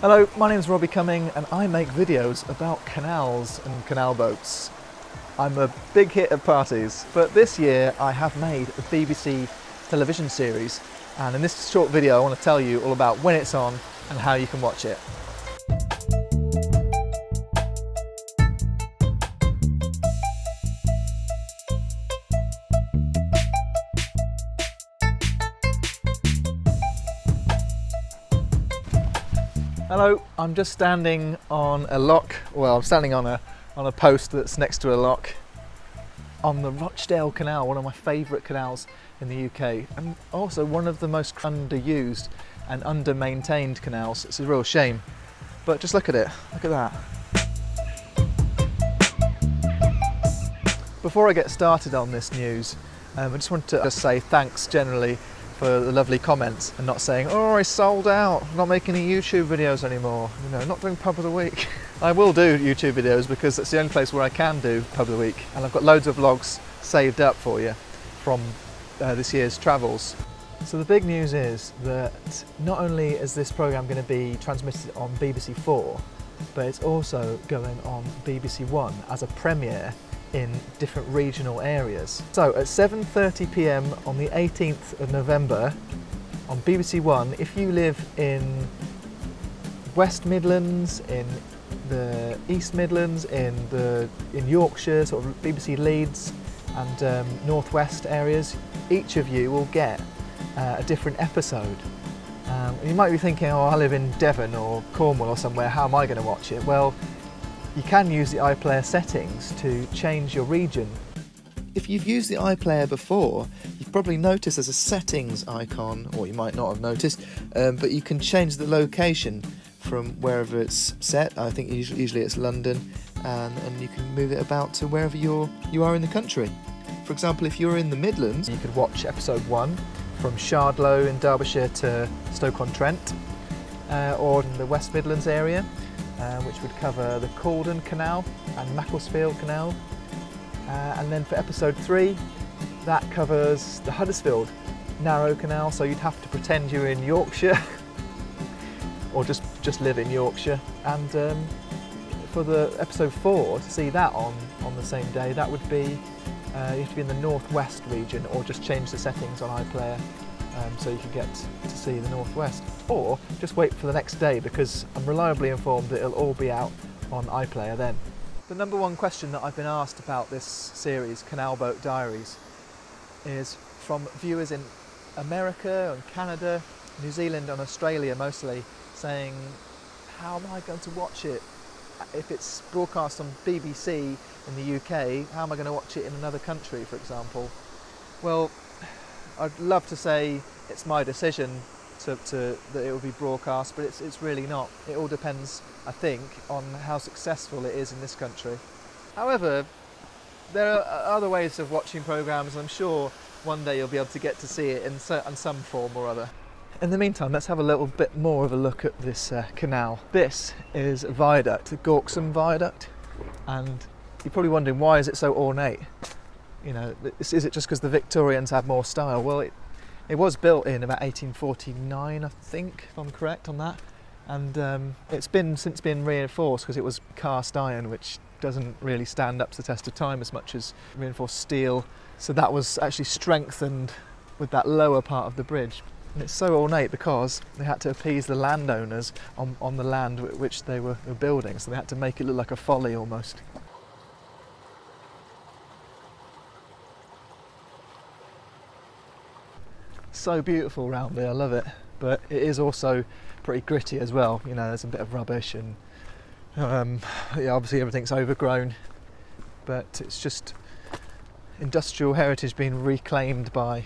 Hello, my name is Robbie Cumming and I make videos about canals and canal boats. I'm a big hit at parties, but this year I have made a BBC television series and in this short video I want to tell you all about when it's on and how you can watch it. Hello, I'm just standing on a lock. Well, I'm standing on a on a post that's next to a lock on the Rochdale Canal, one of my favourite canals in the UK, and also one of the most underused and under-maintained canals. It's a real shame. But just look at it. Look at that. Before I get started on this news, um, I just want to just say thanks generally for the lovely comments and not saying, oh, I sold out, not making any YouTube videos anymore, you know, not doing pub of the week. I will do YouTube videos because it's the only place where I can do pub of the week. And I've got loads of vlogs saved up for you from uh, this year's travels. So the big news is that not only is this programme going to be transmitted on BBC 4, but it's also going on BBC One as a premiere in different regional areas. So at 7.30pm on the 18th of November on BBC One, if you live in West Midlands, in the East Midlands, in the in Yorkshire, sort of BBC Leeds and um, Northwest areas, each of you will get uh, a different episode. Um, you might be thinking, oh, I live in Devon or Cornwall or somewhere, how am I going to watch it? Well, you can use the iPlayer settings to change your region. If you've used the iPlayer before, you've probably noticed there's a settings icon, or you might not have noticed, um, but you can change the location from wherever it's set. I think usually, usually it's London, and, and you can move it about to wherever you're, you are in the country. For example, if you're in the Midlands, you could watch episode one from Shardlow in Derbyshire to Stoke-on-Trent, uh, or in the West Midlands area, uh, which would cover the Caldon Canal and Macclesfield Canal. Uh, and then for episode three, that covers the Huddersfield Narrow Canal, so you'd have to pretend you're in Yorkshire or just, just live in Yorkshire. And um, for the episode four, to see that on, on the same day, that would be, uh, you have to be in the northwest region or just change the settings on iPlayer um, so you can get to see the northwest. Or just wait for the next day because I'm reliably informed that it'll all be out on iPlayer then. The number one question that I've been asked about this series, Canal Boat Diaries, is from viewers in America and Canada, New Zealand and Australia mostly, saying, how am I going to watch it? If it's broadcast on BBC in the UK, how am I going to watch it in another country, for example? Well, I'd love to say it's my decision to, to, that it will be broadcast, but it's, it's really not. It all depends, I think, on how successful it is in this country. However, there are other ways of watching programmes. I'm sure one day you'll be able to get to see it in, so, in some form or other. In the meantime, let's have a little bit more of a look at this uh, canal. This is a viaduct, the Gauxholme Viaduct, and you're probably wondering why is it so ornate? You know, is it just because the Victorians had more style? Well, it, it was built in about 1849, I think, if I'm correct on that. And um, it's been since been reinforced because it was cast iron, which doesn't really stand up to the test of time as much as reinforced steel. So that was actually strengthened with that lower part of the bridge. And it's so ornate because they had to appease the landowners on, on the land which they were, were building, so they had to make it look like a folly almost. So beautiful around here, I love it. But it is also pretty gritty as well. You know, there's a bit of rubbish and um, yeah, obviously everything's overgrown. But it's just industrial heritage being reclaimed by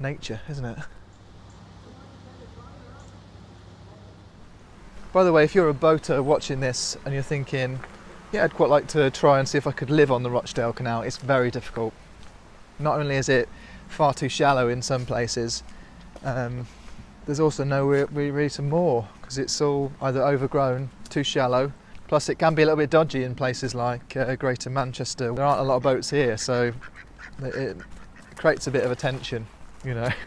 nature, isn't it? By the way, if you're a boater watching this and you're thinking, yeah, I'd quite like to try and see if I could live on the Rochdale Canal, it's very difficult. Not only is it far too shallow in some places, um, there's also no reason more because it's all either overgrown, too shallow, plus it can be a little bit dodgy in places like uh, Greater Manchester. There aren't a lot of boats here, so it, it creates a bit of a tension, you know.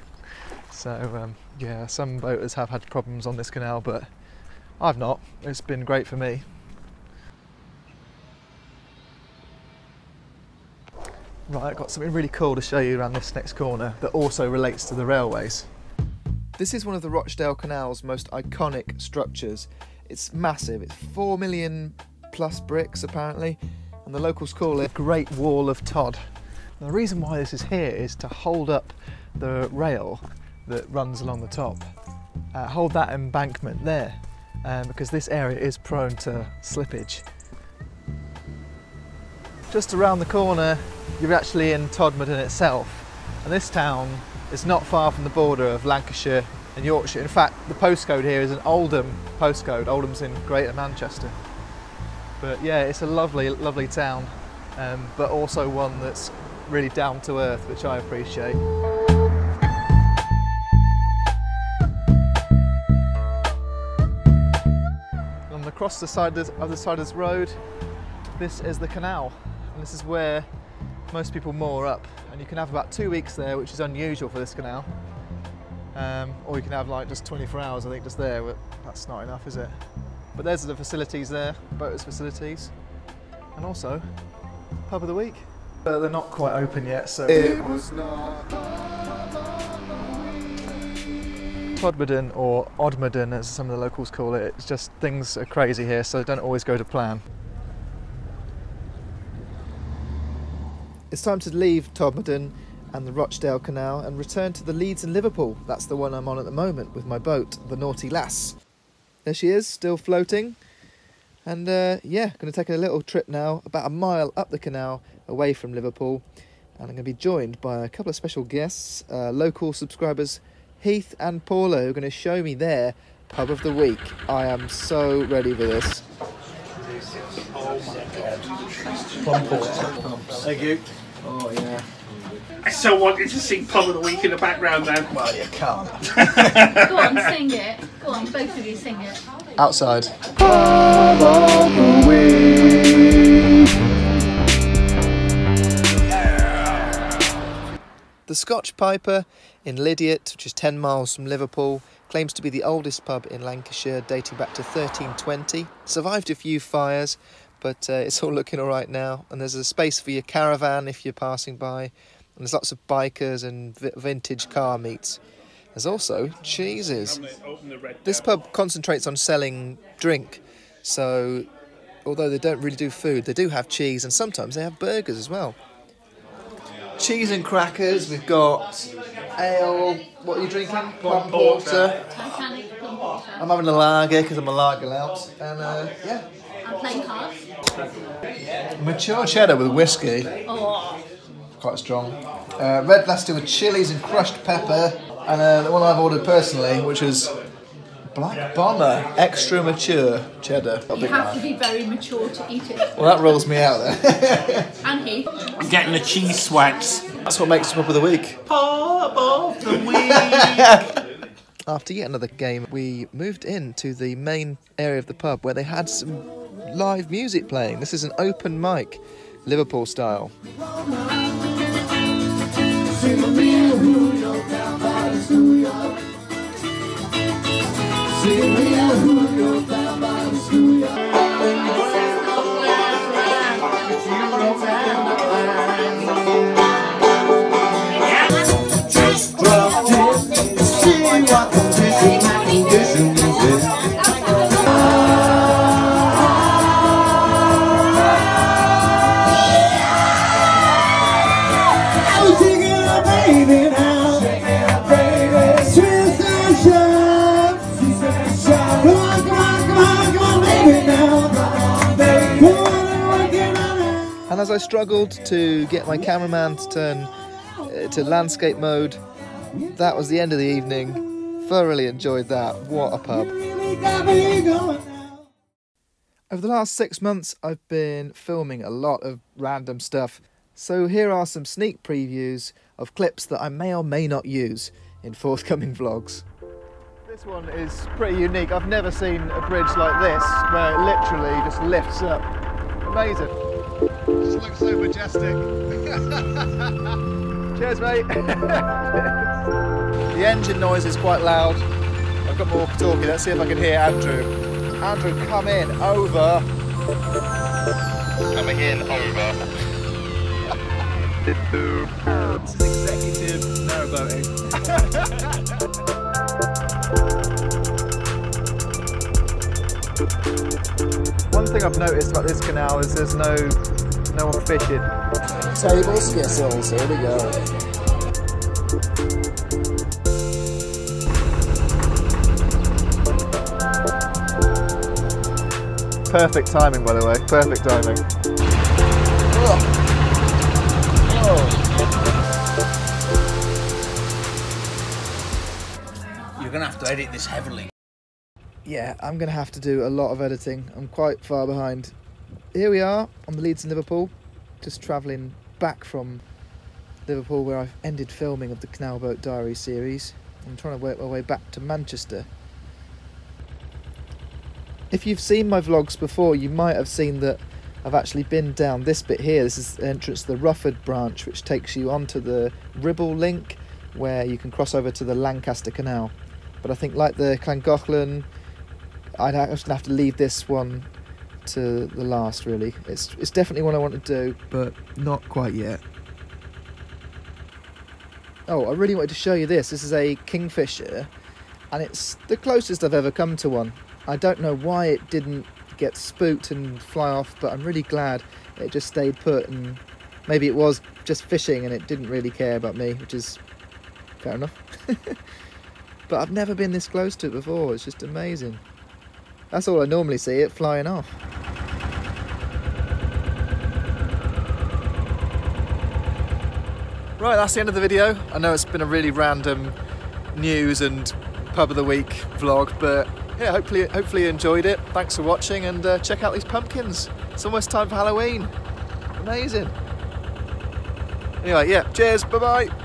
So um, yeah, some boaters have had problems on this canal, but I've not. It's been great for me. Right, I've got something really cool to show you around this next corner that also relates to the railways. This is one of the Rochdale Canal's most iconic structures. It's massive, it's 4 million plus bricks apparently, and the locals call it the Great Wall of Tod. And the reason why this is here is to hold up the rail that runs along the top. Uh, hold that embankment there, um, because this area is prone to slippage. Just around the corner, you're actually in Todmorden itself, and this town is not far from the border of Lancashire and Yorkshire. In fact, the postcode here is an Oldham postcode. Oldham's in Greater Manchester. But yeah, it's a lovely, lovely town, um, but also one that's really down to earth, which I appreciate. And across the side of the other side of this road, this is the canal, and this is where most people moor up. And you can have about two weeks there, which is unusual for this canal. Um, or you can have like just 24 hours, I think, just there, but that's not enough, is it? But there's the facilities there, boaters facilities, and also pub of the week. But they're not quite open yet, so. It was not. Todmorden or Odmorden, as some of the locals call it. It's just things are crazy here, so don't always go to plan. It's time to leave Todmorden and the Rochdale Canal and return to the Leeds and Liverpool. That's the one I'm on at the moment with my boat, the Naughty Lass. There she is, still floating. And uh, yeah, going to take a little trip now, about a mile up the canal away from Liverpool. And I'm going to be joined by a couple of special guests, uh, local subscribers Heath and Paula, who are going to show me their pub of the week. I am so ready for this. My. Thank you. Oh yeah. I so wanted to sing Pub of the Week in the background then. Well, you can't. Go on, sing it. Go on, both of you sing it. Outside. The Scotch Piper in Lydiate, which is 10 miles from Liverpool, claims to be the oldest pub in Lancashire, dating back to 1320. Survived a few fires, but uh, it's all looking all right now. And there's a space for your caravan if you're passing by. And there's lots of bikers and vi- vintage car meets. There's also cheeses. This pub concentrates on selling drink, so although they don't really do food, they do have cheese and sometimes they have burgers as well. Cheese and crackers, we've got ale. What are you drinking? Plum porter. Titanic plum porter. I'm having a lager because I'm a lager lout. And uh, yeah, I'm playing cards. Mature cheddar with whiskey, Oh, quite strong. Uh, red Leicester with chilies and crushed pepper. And uh, the one I've ordered personally, which is Black Bomber, extra mature cheddar. Got a you big have to be very mature to eat it. Well, that rolls me out there. And he. I'm getting the cheese sweats. That's what makes us pub of the week. Pub of the Week. After yet another game, we moved into the main area of the pub where they had some live music playing. This is an open mic, Liverpool style. And as I struggled to get my cameraman to turn uh, to landscape mode, that was the end of the evening. Thoroughly enjoyed that. What a pub. Over the last six months, I've been filming a lot of random stuff. So here are some sneak previews of clips that I may or may not use in forthcoming vlogs. This one is pretty unique. I've never seen a bridge like this where it literally just lifts up. Amazing. Just looks so majestic. Cheers, mate. the engine noise is quite loud. I've got more talking. Let's see if I can hear Andrew. Andrew, come in, over. Coming in over. This is executive narrowboating. One thing I've noticed about this canal is there's no no one fishing. Table skittles, here we go. Perfect timing, by the way. Perfect timing. You're gonna have to edit this heavily. Yeah, I'm going to have to do a lot of editing. I'm quite far behind. Here we are on the Leeds and Liverpool, just travelling back from Liverpool where I've ended filming of the Canal Boat Diary series. I'm trying to work my way back to Manchester. If you've seen my vlogs before, you might have seen that I've actually been down this bit here. This is the entrance to the Rufford branch, which takes you onto the Ribble link, where you can cross over to the Lancaster Canal. But I think, like the Llangollen, I'd actually have to leave this one to the last. Really, it's it's definitely one I want to do, but not quite yet. Oh, I really wanted to show you this. This is a kingfisher, and it's the closest I've ever come to one. I don't know why it didn't get spooked and fly off, but I'm really glad it just stayed put. And maybe it was just fishing and it didn't really care about me, which is fair enough. but I've never been this close to it before. It's just amazing. That's all I normally see it flying off. Right, that's the end of the video. I know it's been a really random news and pub of the week vlog, but yeah, hopefully, hopefully you enjoyed it. Thanks for watching, and uh, check out these pumpkins. It's almost time for Halloween. Amazing. Anyway, yeah, cheers. Bye bye.